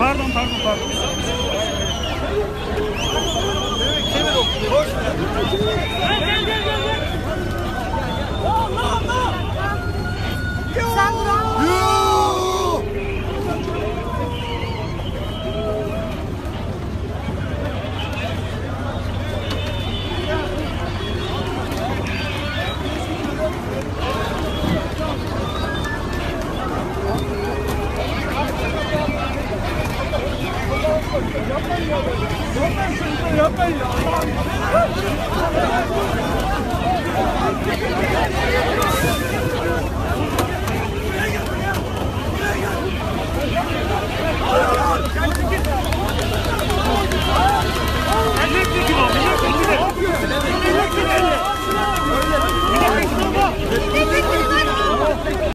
Pardon, pardon, pardon. Yapmayın ya.